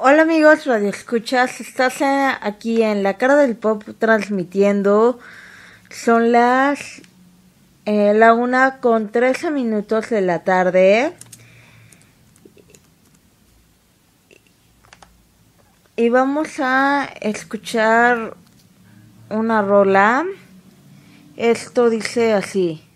Hola amigos, Radio Escuchas, estás eh, aquí en la cara del pop transmitiendo. Son las eh, la una con 13 minutos de la tarde. Y vamos a escuchar una rola. Esto dice así.